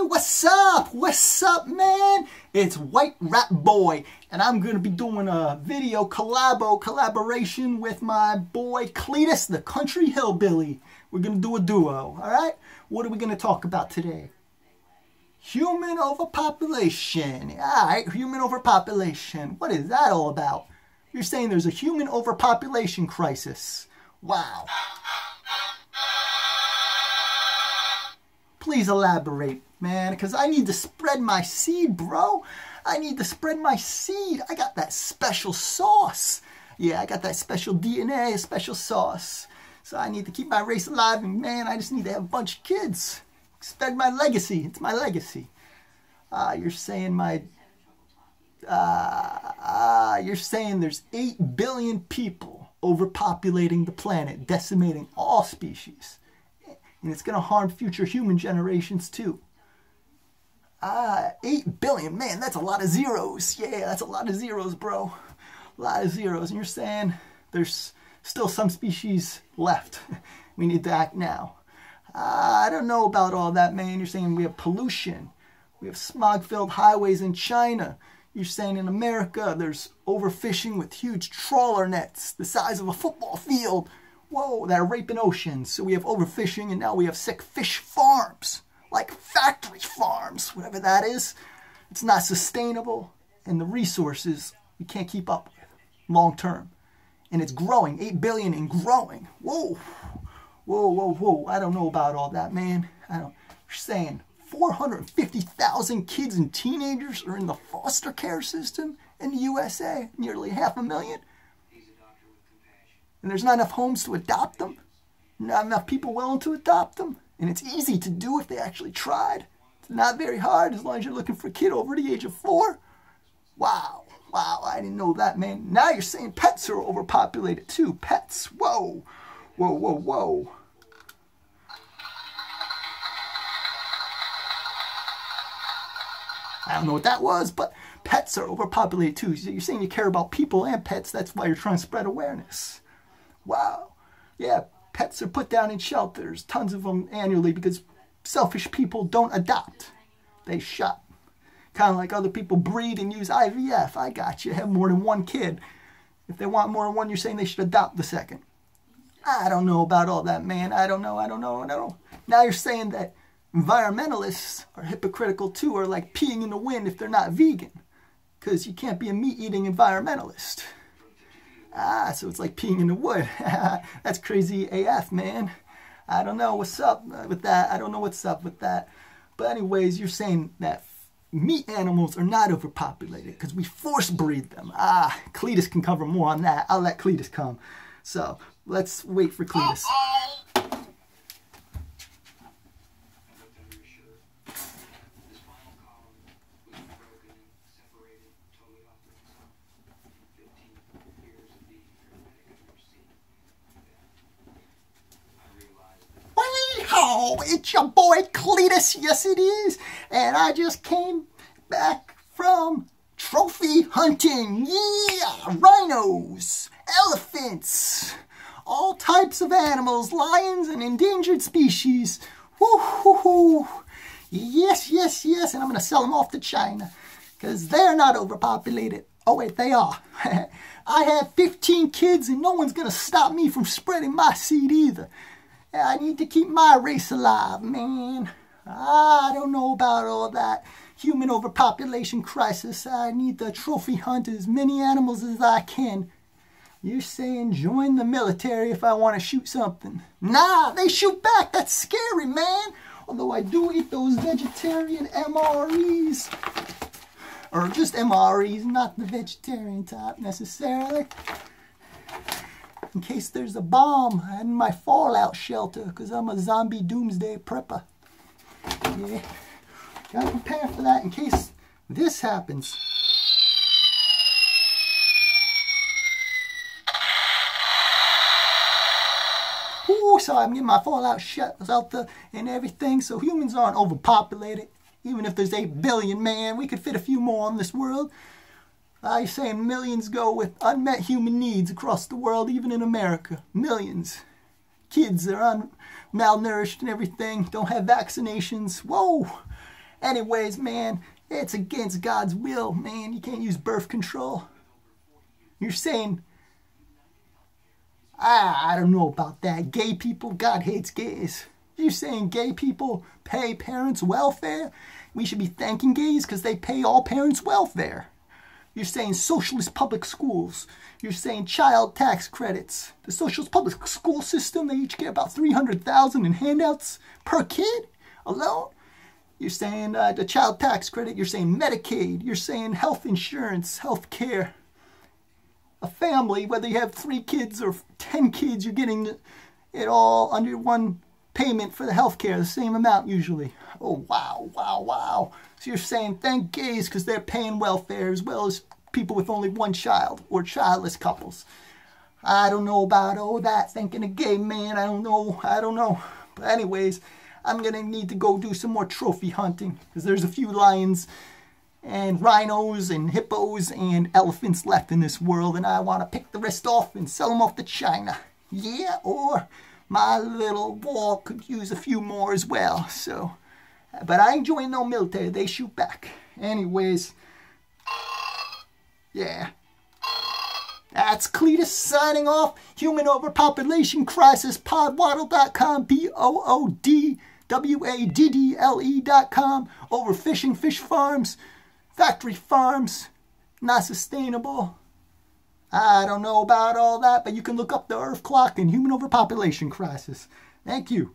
what's up? What's up, man? It's White Rat Boy, and I'm going to be doing a video collabo collaboration with my boy Cletus, the country hillbilly. We're going to do a duo, all right? What are we going to talk about today? Human overpopulation. All right, human overpopulation. What is that all about? You're saying there's a human overpopulation crisis. Wow. Please elaborate, man, because I need to spread my seed, bro. I need to spread my seed. I got that special sauce. Yeah, I got that special DNA, special sauce. So I need to keep my race alive, and man, I just need to have a bunch of kids. Spread my legacy. It's my legacy. Ah, uh, you're saying my. Ah, uh, uh, you're saying there's 8 billion people overpopulating the planet, decimating all species and it's going to harm future human generations too. Ah, 8 billion. Man, that's a lot of zeros. Yeah, that's a lot of zeros, bro. A lot of zeros. And you're saying there's still some species left. we need to act now. Ah, I don't know about all that, man. You're saying we have pollution. We have smog-filled highways in China. You're saying in America there's overfishing with huge trawler nets the size of a football field whoa, that are raping oceans. So we have overfishing and now we have sick fish farms, like factory farms, whatever that is. It's not sustainable and the resources we can't keep up with long term. And it's growing, 8 billion and growing. Whoa, whoa, whoa, whoa. I don't know about all that, man. I don't, you're saying 450,000 kids and teenagers are in the foster care system in the USA, nearly half a million and there's not enough homes to adopt them, not enough people willing to adopt them, and it's easy to do if they actually tried. It's not very hard as long as you're looking for a kid over the age of four. Wow, wow, I didn't know that, man. Now you're saying pets are overpopulated too. Pets, whoa, whoa, whoa, whoa. I don't know what that was, but pets are overpopulated too. You're saying you care about people and pets. That's why you're trying to spread awareness. Wow. Yeah, pets are put down in shelters, tons of them annually because selfish people don't adopt. They shop. Kind of like other people breed and use IVF. I got you. Have more than one kid. If they want more than one, you're saying they should adopt the second. I don't know about all that, man. I don't know. I don't know. I don't know. Now you're saying that environmentalists are hypocritical too, or like peeing in the wind if they're not vegan. Because you can't be a meat eating environmentalist. Ah, so it's like peeing in the wood. That's crazy AF, man. I don't know what's up with that. I don't know what's up with that. But anyways, you're saying that meat animals are not overpopulated because we force breed them. Ah, Cletus can cover more on that. I'll let Cletus come. So let's wait for Cletus. Oh, it's your boy Cletus. Yes, it is. And I just came back from trophy hunting. Yeah, rhinos, elephants, all types of animals, lions and endangered species. Woo-hoo-hoo. Yes, yes, yes. And I'm going to sell them off to China because they're not overpopulated. Oh, wait, they are. I have 15 kids and no one's going to stop me from spreading my seed either. I need to keep my race alive, man. I don't know about all that human overpopulation crisis. I need to trophy hunt as many animals as I can. You're saying join the military if I want to shoot something. Nah, they shoot back. That's scary, man. Although I do eat those vegetarian MREs. Or just MREs, not the vegetarian type necessarily in case there's a bomb in my fallout shelter because I'm a zombie doomsday prepper. Yeah, gotta prepare for that in case this happens. Ooh, so I'm getting my fallout shelter and everything so humans aren't overpopulated. Even if there's 8 billion, man, we could fit a few more on this world. I say millions go with unmet human needs across the world, even in America. Millions. Kids are malnourished and everything, don't have vaccinations. Whoa! Anyways, man, it's against God's will, man. You can't use birth control. You're saying, ah, I don't know about that. Gay people, God hates gays. You're saying gay people pay parents' welfare? We should be thanking gays because they pay all parents' welfare. You're saying socialist public schools. You're saying child tax credits. The socialist public school system, they each get about 300000 in handouts per kid alone. You're saying uh, the child tax credit. You're saying Medicaid. You're saying health insurance, health care. A family, whether you have three kids or 10 kids, you're getting it all under one payment for the health care, the same amount usually. Oh, wow, wow, wow. So you're saying thank gays because they're paying welfare as well as people with only one child or childless couples. I don't know about all that, thanking a gay man. I don't know. I don't know. But anyways, I'm going to need to go do some more trophy hunting because there's a few lions and rhinos and hippos and elephants left in this world and I want to pick the rest off and sell them off to China. Yeah, or my little wall could use a few more as well. So, but I ain't joining no military. They shoot back. Anyways, yeah. That's Cletus signing off. Human Overpopulation Crisis, poodwaddle.com, B O O D W A D D L E.com. Overfishing fish farms, factory farms, not sustainable. I don't know about all that, but you can look up the Earth clock and human overpopulation crisis. Thank you.